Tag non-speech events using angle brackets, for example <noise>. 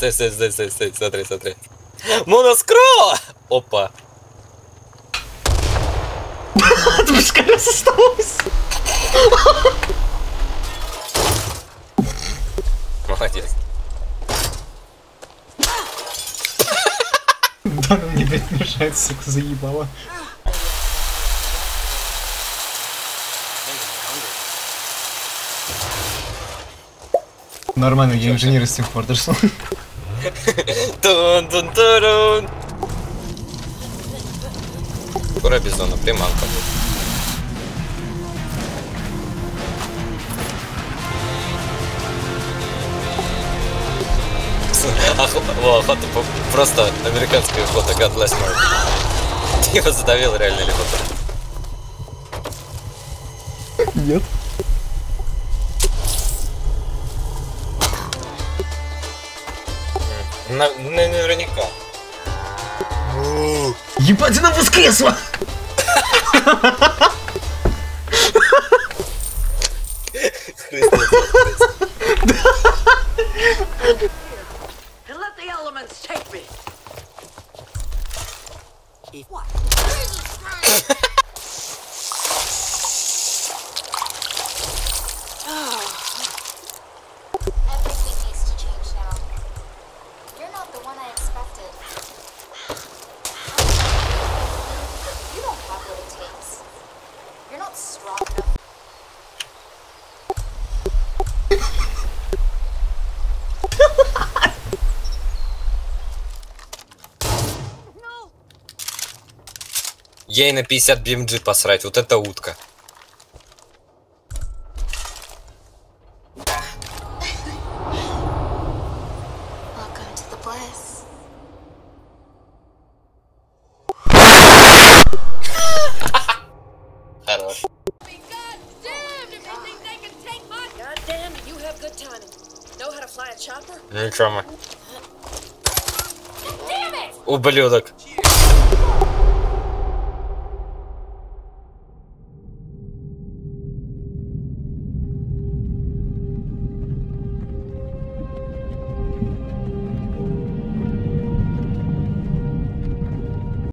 стой, стой, стой, стой, стой, смотри, смотри. Моноскро! Опа. <laughs> Ты без колес осталось. Молодец. Да, мне опять мешает, сука, заебало. Нормально, я инженер из Team Fortress. тун тун турун Скоро бизона, приманка. Охота просто американская охота, God bless его задавил реально либо Нет. На, ну, наверняка. Ебать, она воскресла! What? Ей на 50 BMG посрать, вот это утка. a chopper? Ничего мы. Damn it! Ублюдок.